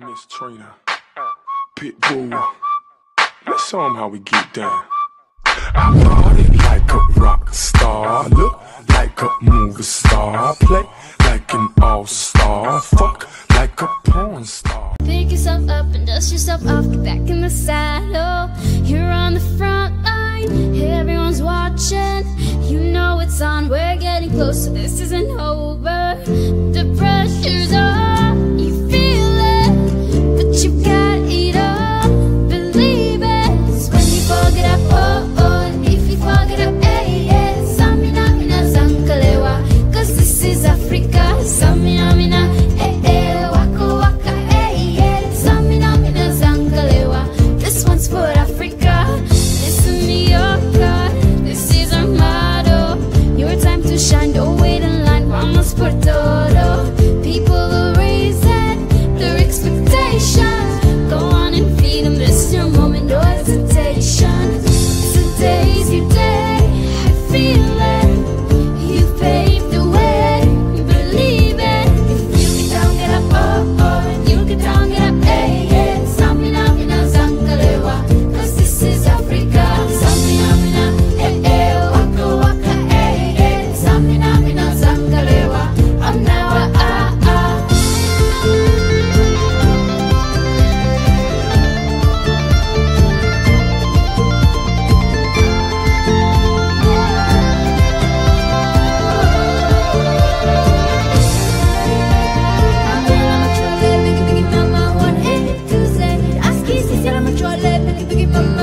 Miss Trina, Pitbull. Let's show show 'em how we get down. I party like a rock star, look like a movie star, play like an all star, fuck like a porn star. Pick yourself up and dust yourself off, get back in the saddle. You're on the front line, everyone's watching. You know it's on, we're getting closer, this isn't over. For todo. to give my